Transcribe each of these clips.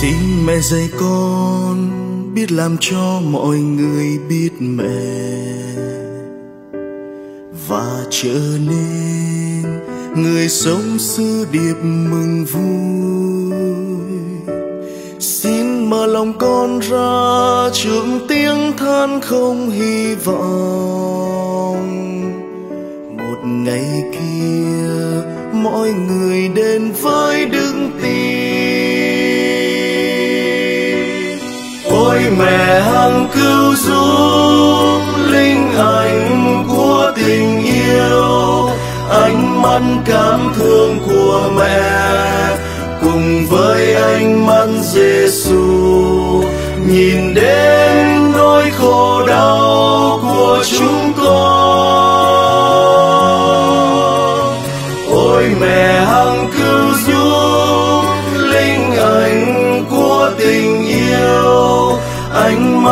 xin mẹ dạy con biết làm cho mọi người biết mẹ. Và trở nên người sống sư điệp mừng vui. Xin mở lòng con ra trường tiếng than không hy vọng. Một ngày kia, mọi người đến với đức tin. Mẹ hằng cứu giúp linh ảnh của tình yêu. Ánh mắt cảm thương của mẹ cùng với ánh mắt Giêsu nhìn đến nỗi khổ đau của chúng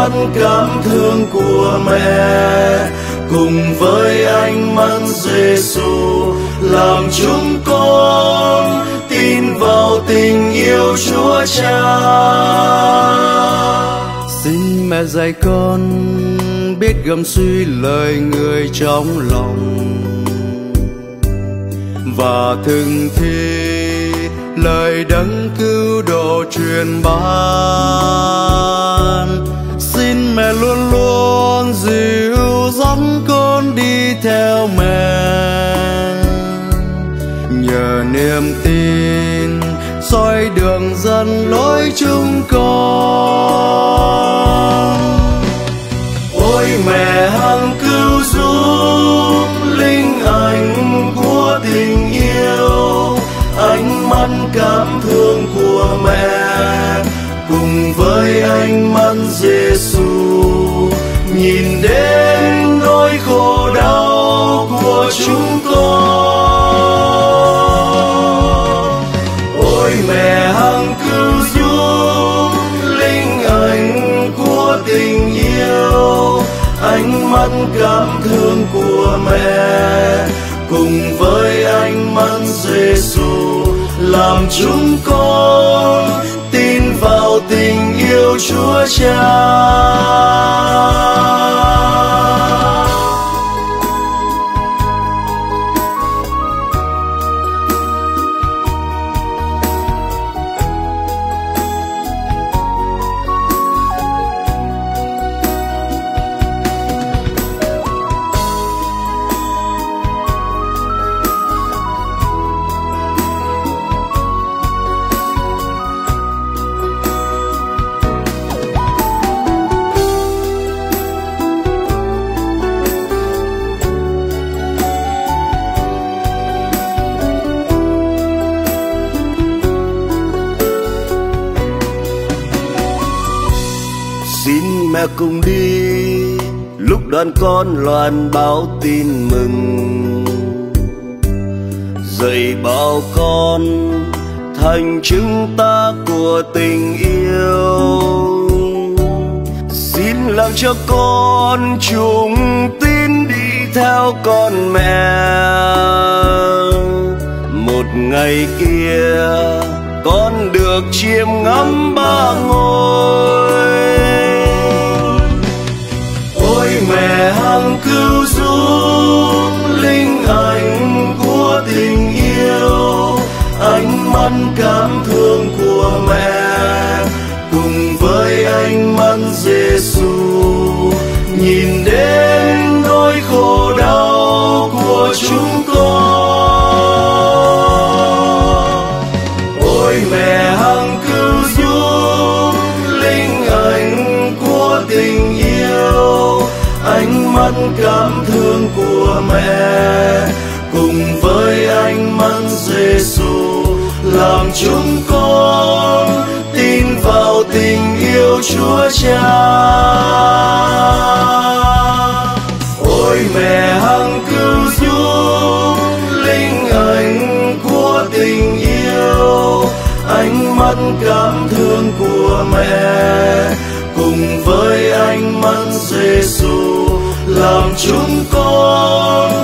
mắt cảm thương của mẹ, cùng với ánh mắt Giêsu làm chúng con tin vào tình yêu Chúa Cha. Xin mẹ dạy con biết gầm suy lời người trong lòng, và thường thi lời đấng cứu độ truyền ban mẹ luôn luôn dìu dắt con đi theo mẹ. Nhờ niềm tin soi đường dẫn lối chúng con. Ôi mẹ hằng cứu giúp linh ảnh của tình yêu, ánh mắt cảm thương của mẹ cùng với ánh mắt Giêsu làm chúng con tin vào tình yêu Chúa Cha. Cùng đi. Lúc đoàn con loan báo tin mừng. Dạy bảo con, thành chứng ta của tình yêu. Xin làm cho con chung tin đi theo con mẹ. Một ngày kia, con được chiêm ngắm ba ngôi. Của mẹ cùng với ánh mắt Giêsu làm chúng con tin vào tình yêu Chúa Cha. Ôi mẹ hằng cứu giúp linh ảnh của tình yêu, ánh mắt cảm thương của mẹ cùng với ánh mắt Giêsu làm chúng con.